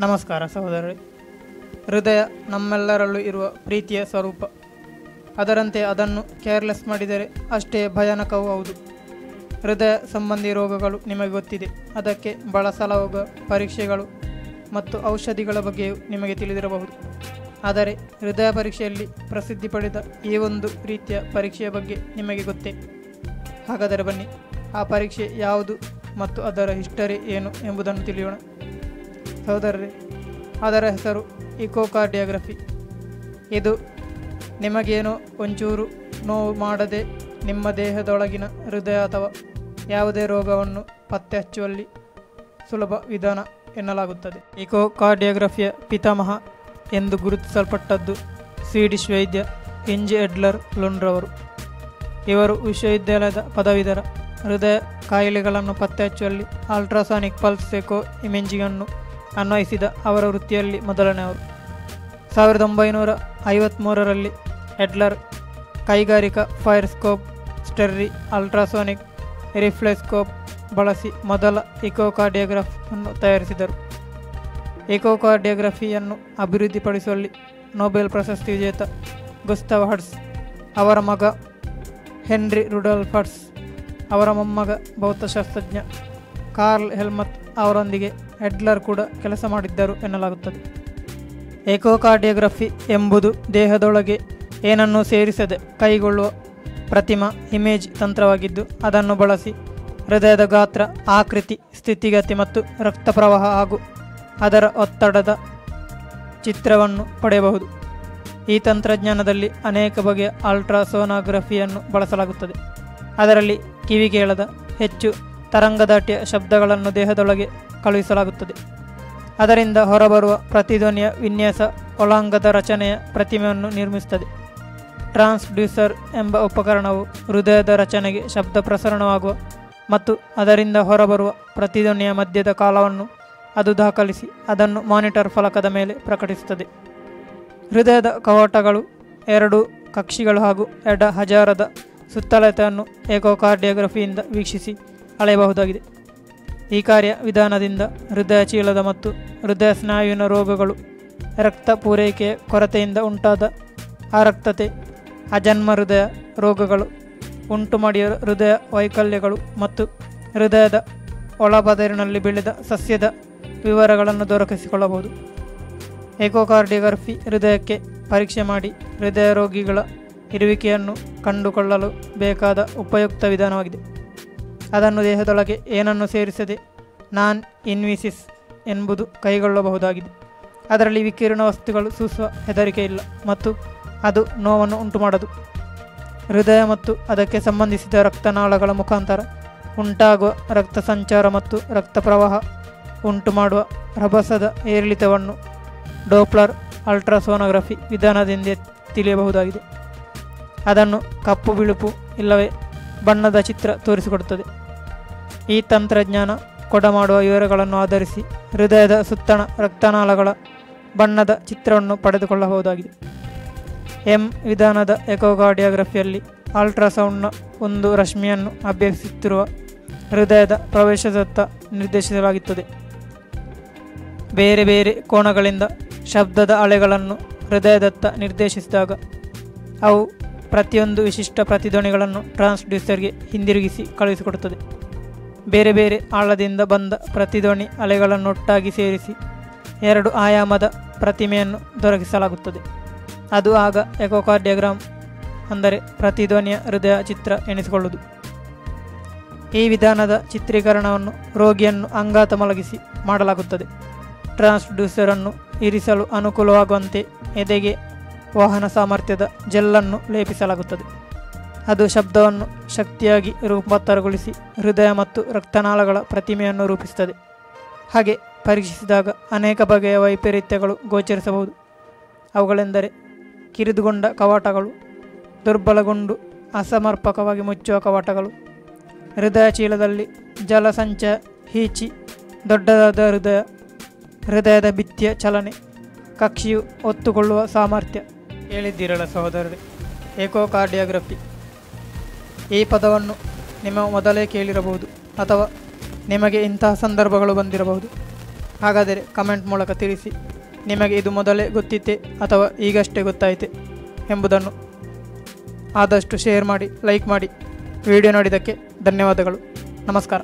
ನಮಸ್ಕಾರ ಸಹೋದರರೇ. ಹೃದಯ ನಮ್ಮೆಲ್ಲರಲ್ಲೂ ಇರುವ ಪ್ರೀತಿಯ ಸ್ವರೂಪ. ಅದರಂತೆ ಅದನ್ನು ಕೇರ್ಲೆಸ್ ಮಾಡಿದರೆ ಅಷ್ಟೇ ಭಯಾನಕವೂ ಹೌದು. ಹೃದಯ ಸಂಬಂಧಿ ರೋಗಗಳು ನಿಮಗೆ ಗೊತ್ತಿದೆ. ಅದಕ್ಕೆ ಬಳಸಲಾಗುವ ಪರೀಕ್ಷೆಗಳು ಮತ್ತು ಔಷಧಿಗಳ ಬಗ್ಗೆಯೂ ನಿಮಗೆ ತಿಳಿದಿರಬಹುದು. ಆದರೆ ಹೃದಯ ಪರೀಕ್ಷೆಯಲ್ಲಿ ಪ್ರಸಿದ್ಧಿ ಪಡೆದ ಈ ಒಂದು ರೀತಿಯ ಪರೀಕ್ಷೆಯ ಬಗ್ಗೆ ನಿಮಗೆ ಗೊತ್ತೇ? ಹಾಗಾದರೆ ಬನ್ನಿ. ಆ ಪರೀಕ್ಷೆ ಯಾವುದು ಮತ್ತು ಅದರ ಹಿಸ್ಟರಿ ಏನು ಎಂಬುದನ್ನು ತಿಳಿಯೋಣ. ಸಹೋದರರೇ, ಅದರ ಹೆಸರು ಇಕೋಕಾರ್ಡಿಯೋಗ್ರಫಿ. ಇದು ನಿಮಗೇನು ಒಂಚೂರು ನೋವು ಮಾಡದೆ ನಿಮ್ಮ ದೇಹದೊಳಗಿನ ಹೃದಯ ಅಥವಾ ಯಾವುದೇ ರೋಗವನ್ನು ಪತ್ತೆ ಹಚ್ಚುವಲ್ಲಿ ಸುಲಭ ವಿಧಾನ ಎನ್ನಲಾಗುತ್ತದೆ. ಇಕೋಕಾರ್ಡಿಯೋಗ್ರಫಿಯ ಪಿತಾಮಹ ಎಂದು ಗುರುತಿಸಲ್ಪಟ್ಟದ್ದು ಸ್ವೀಡಿಷ್ ವೈದ್ಯ ಇಂಜಿ ಎಡ್ಲರ್ ಲುಂಡ್ರವರು. ಇವರು ವಿಶ್ವವಿದ್ಯಾಲಯದ ಪದವೀಧರ ಹೃದಯ ಕಾಯಿಲೆಗಳನ್ನು ಪತ್ತೆ ಹಚ್ಚುವಲ್ಲಿ ಅಲ್ಟ್ರಾಸಾನಿಕ್ ಪಲ್ಸ್ ಎಕೋ ಇಮೇಜಿಂಗ್ ಅನ್ನು ಅನ್ವಯಿಸಿದ ಅವರ ವೃತ್ತಿಯಲ್ಲಿ ಮೊದಲನೆಯವರು. ಸಾವಿರದ ಒಂಬೈನೂರ ಐವತ್ತ್ಮೂರರಲ್ಲಿ ಎಡ್ಲರ್ ಕೈಗಾರಿಕಾ, ಫೈರ್ಸ್ಕೋಪ್, ಸ್ಟೆರ್ರಿ, ಅಲ್ಟ್ರಾಸೋನಿಕ್, ರಿಫ್ಲೆಸ್ಕೋಪ್ ಬಳಸಿ ಮೊದಲ ಇಕೋಕಾರ್ಡಿಯೋಗ್ರಾಫ್ ಅನ್ನು ತಯಾರಿಸಿದರು. ಇಕೋಕಾರ್ಡಿಯೋಗ್ರಫಿಯನ್ನು ಅಭಿವೃದ್ಧಿಪಡಿಸುವಲ್ಲಿ ನೊಬೆಲ್ ಪ್ರಶಸ್ತಿ ವಿಜೇತ ಗುಸ್ತವ್ ಹಡ್ಸ್, ಅವರ ಮಗ ಹೆನ್ರಿ ರುಡಾಲ್ಫ್ ಹಡ್ಸ್, ಅವರ ಮೊಮ್ಮಗ ಭೌತಶಾಸ್ತ್ರಜ್ಞ ಕಾರ್ಲ್ ಹೆಲ್ಮತ್ ಅವರೊಂದಿಗೆ ಹೆಡ್ಲರ್ ಕೂಡ ಕೆಲಸ ಮಾಡಿದ್ದರು ಎನ್ನಲಾಗುತ್ತದೆ. ಏಕೋಕಾರ್ಡಿಯೋಗ್ರಫಿ ಎಂಬುದು ದೇಹದೊಳಗೆ ಏನನ್ನೂ ಸೇರಿಸದೆ ಕೈಗೊಳ್ಳುವ ಪ್ರತಿಮ, ಇಮೇಜ್ ತಂತ್ರವಾಗಿದ್ದು ಅದನ್ನು ಬಳಸಿ ಹೃದಯದ ಗಾತ್ರ, ಆಕೃತಿ, ಸ್ಥಿತಿಗತಿ ಮತ್ತು ರಕ್ತ ಪ್ರವಾಹ ಹಾಗೂ ಅದರ ಒತ್ತಡದ ಚಿತ್ರವನ್ನು ಪಡೆಯಬಹುದು. ಈ ತಂತ್ರಜ್ಞಾನದಲ್ಲಿ ಅನೇಕ ಬಗೆಯ ಅಲ್ಟ್ರಾಸೋನೋಗ್ರಫಿಯನ್ನು ಬಳಸಲಾಗುತ್ತದೆ. ಅದರಲ್ಲಿ ಕಿವಿ ಕೇಳದ ಹೆಚ್ಚು ತರಂಗದಾಟಿಯ ಶಬ್ದಗಳನ್ನು ದೇಹದೊಳಗೆ ಕಳುಹಿಸಲಾಗುತ್ತದೆ. ಅದರಿಂದ ಹೊರಬರುವ ಪ್ರತಿಧ್ವನಿಯ ವಿನ್ಯಾಸ ಒಳಾಂಗದ ರಚನೆಯ ಪ್ರತಿಮೆಯನ್ನು ನಿರ್ಮಿಸುತ್ತದೆ. ಟ್ರಾನ್ಸ್ಡ್ಯೂಸರ್ ಎಂಬ ಉಪಕರಣವು ಹೃದಯದ ರಚನೆಗೆ ಶಬ್ದ ಪ್ರಸರಣವಾಗುವ ಮತ್ತು ಅದರಿಂದ ಹೊರಬರುವ ಪ್ರತಿಧ್ವನಿಯ ಮಧ್ಯದ ಕಾಲವನ್ನು ಅದು ದಾಖಲಿಸಿ ಅದನ್ನು ಮಾನಿಟರ್ ಫಲಕದ ಮೇಲೆ ಪ್ರಕಟಿಸುತ್ತದೆ. ಹೃದಯದ ಕವಾಟಗಳು ಎರಡು ಕಕ್ಷಿಗಳು ಹಾಗೂ ಎಡ ಹಜಾರದ ಸುತ್ತಲತೆಯನ್ನು ಏಕೋಕಾರ್ಡಿಯೋಗ್ರಫಿಯಿಂದ ವೀಕ್ಷಿಸಿ ಅಳೆಯಬಹುದಾಗಿದೆ. ಈ ಕಾರ್ಯ ವಿಧಾನದಿಂದ ಹೃದಯ ಚೀಲದ ಮತ್ತು ಹೃದಯ ಸ್ನಾಯುವಿನ ರೋಗಗಳು, ರಕ್ತ ಪೂರೈಕೆಯ ಕೊರತೆಯಿಂದ ಉಂಟಾದ ಅರಕ್ತತೆ, ಅಜನ್ಮ ಹೃದಯ ರೋಗಗಳು, ಉಂಟು ಮಾಡಿಯ ಹೃದಯ ವೈಕಲ್ಯಗಳು ಮತ್ತು ಹೃದಯದ ಒಳಬದರಿನಲ್ಲಿ ಬೆಳೆದ ಸಸ್ಯದ ವಿವರಗಳನ್ನು ದೊರಕಿಸಿಕೊಳ್ಳಬಹುದು. ಎಕೋಕಾರ್ಡಿಯೋಗ್ರಫಿ ಹೃದಯಕ್ಕೆ ಪರೀಕ್ಷೆ ಮಾಡಿ ಹೃದಯ ರೋಗಿಗಳ ಇರುವಿಕೆಯನ್ನು ಕಂಡುಕೊಳ್ಳಲು ಬೇಕಾದ ಉಪಯುಕ್ತ ವಿಧಾನವಾಗಿದೆ. ಅದನ್ನು ದೇಹದೊಳಗೆ ಏನನ್ನು ಸೇರಿಸದೆ ನಾನ್ ಇನ್ವಿಸಿಸ್ ಎಂಬುದು ಕೈಗೊಳ್ಳಬಹುದಾಗಿದೆ. ಅದರಲ್ಲಿ ವಿಕಿರಣ ವಸ್ತುಗಳು ಸೂಸುವ ಹೆದರಿಕೆ ಇಲ್ಲ ಮತ್ತು ಅದು ನೋವನ್ನು ಉಂಟುಮಾಡದು. ಹೃದಯ ಮತ್ತು ಅದಕ್ಕೆ ಸಂಬಂಧಿಸಿದ ರಕ್ತನಾಳಗಳ ಮುಖಾಂತರ ಉಂಟಾಗುವ ರಕ್ತ ಸಂಚಾರ ಮತ್ತು ರಕ್ತ ಪ್ರವಾಹ ಉಂಟು ಮಾಡುವ ರಭಸದ ಏರಿಳಿತವನ್ನು ಡೋಪ್ಲರ್ ಅಲ್ಟ್ರಾಸೋನೋಗ್ರಫಿ ವಿಧಾನದಿಂದ ತಿಳಿಯಬಹುದಾಗಿದೆ. ಅದನ್ನು ಕಪ್ಪು, ಬಿಳುಪು ಇಲ್ಲವೇ ಬಣ್ಣದ ಚಿತ್ರ ತೋರಿಸಿಕೊಡುತ್ತದೆ. ಈ ತಂತ್ರಜ್ಞಾನ ಕೊಡಮಾಡುವ ವಿವರಗಳನ್ನು ಆಧರಿಸಿ ಹೃದಯದ ಸುತ್ತಣ, ರಕ್ತನಾಳಗಳ ಬಣ್ಣದ ಚಿತ್ರವನ್ನು ಪಡೆದುಕೊಳ್ಳಬಹುದಾಗಿದೆ. ಎಂ ವಿಧಾನದ ಎಕೋಗಾರ್ಡಿಯೋಗ್ರಫಿಯಲ್ಲಿ ಅಲ್ಟ್ರಾಸೌಂಡ್ನ ಒಂದು ರಶ್ಮಿಯನ್ನು ಅಭ್ಯಸಿಸುತ್ತಿರುವ ಹೃದಯದ ಪ್ರವೇಶದತ್ತ ನಿರ್ದೇಶಿಸಲಾಗುತ್ತದೆ. ಬೇರೆ ಬೇರೆ ಕೋಣಗಳಿಂದ ಶಬ್ದದ ಅಲೆಗಳನ್ನು ಹೃದಯದತ್ತ ನಿರ್ದೇಶಿಸಿದಾಗ ಅವು ಪ್ರತಿಯೊಂದು ವಿಶಿಷ್ಟ ಪ್ರತಿಧ್ವನಿಗಳನ್ನು ಟ್ರಾನ್ಸ್ಡ್ಯೂಸರ್ಗೆ ಹಿಂದಿರುಗಿಸಿ ಕಳುಹಿಸಿಕೊಡುತ್ತದೆ. ಬೇರೆ ಬೇರೆ ಆಳದಿಂದ ಬಂದ ಪ್ರತಿಧ್ವನಿ ಅಲೆಗಳನ್ನೊಟ್ಟಾಗಿ ಸೇರಿಸಿ ಎರಡು ಆಯಾಮದ ಪ್ರತಿಮೆಯನ್ನು ದೊರಕಿಸಲಾಗುತ್ತದೆ. ಅದು ಆಗ ಎಕೋಕಾರ್ಡಿಯೋಗ್ರಾಮ್ ಅಂದರೆ ಪ್ರತಿಧ್ವನಿಯ ಹೃದಯ ಚಿತ್ರ ಎನಿಸಿಕೊಳ್ಳುವುದು. ಈ ವಿಧಾನದ ಚಿತ್ರೀಕರಣವನ್ನು ರೋಗಿಯನ್ನು ಅಂಗಾತ ಮಲಗಿಸಿ ಮಾಡಲಾಗುತ್ತದೆ. ಟ್ರಾನ್ಸ್ಡ್ಯೂಸರನ್ನು ಇರಿಸಲು ಅನುಕೂಲವಾಗುವಂತೆ ಎದೆಗೆ ವಾಹನ ಸಾಮರ್ಥ್ಯದ ಜೆಲ್ಲನ್ನು ಲೇಪಿಸಲಾಗುತ್ತದೆ. ಅದು ಶಬ್ದವನ್ನು ಶಕ್ತಿಯಾಗಿ ರೂಪಾಂತರಗೊಳಿಸಿ ಹೃದಯ ಮತ್ತು ರಕ್ತನಾಳಗಳ ಪ್ರತಿಮೆಯನ್ನು ರೂಪಿಸುತ್ತದೆ. ಹಾಗೆ ಪರೀಕ್ಷಿಸಿದಾಗ ಅನೇಕ ಬಗೆಯ ವೈಪರೀತ್ಯಗಳು ಗೋಚರಿಸಬಹುದು. ಅವುಗಳೆಂದರೆ ಕಿರಿದುಗೊಂಡ ಕವಾಟಗಳು, ದುರ್ಬಲಗೊಂಡು ಅಸಮರ್ಪಕವಾಗಿ ಮುಚ್ಚುವ ಕವಾಟಗಳು, ಹೃದಯ ಚೀಲದಲ್ಲಿ ಜಲಸಂಚ ಹೀಚಿ ದೊಡ್ಡದಾದ ಹೃದಯ, ಹೃದಯದ ಭಿತ್ತಿಯ ಚಲನೆ, ಕಕ್ಷಿಯು ಒತ್ತುಕೊಳ್ಳುವ ಸಾಮರ್ಥ್ಯ. ಹೇಳಿದ್ದೀರಲ್ಲ ಸಹೋದರರೇ ಏಕೋಕಾರ್ಡಿಯೋಗ್ರಫಿ ಈ ಪದವನ್ನು ನಿಮ್ಮ ಮೊದಲೇ ಕೇಳಿರಬಹುದು ಅಥವಾ ನಿಮಗೆ ಇಂತಹ ಸಂದರ್ಭಗಳು ಬಂದಿರಬಹುದು. ಹಾಗಾದರೆ ಕಮೆಂಟ್ ಮೂಲಕ ತಿಳಿಸಿ, ನಿಮಗೆ ಇದು ಮೊದಲೇ ಗೊತ್ತಿತ್ತೆ ಅಥವಾ ಈಗಷ್ಟೇ ಗೊತ್ತಾಯಿತೆ ಎಂಬುದನ್ನು ಆದಷ್ಟು ಶೇರ್ ಮಾಡಿ ಲೈಕ್ ಮಾಡಿ. ವಿಡಿಯೋ ನೋಡಿದ್ದಕ್ಕೆ ಧನ್ಯವಾದಗಳು. ನಮಸ್ಕಾರ.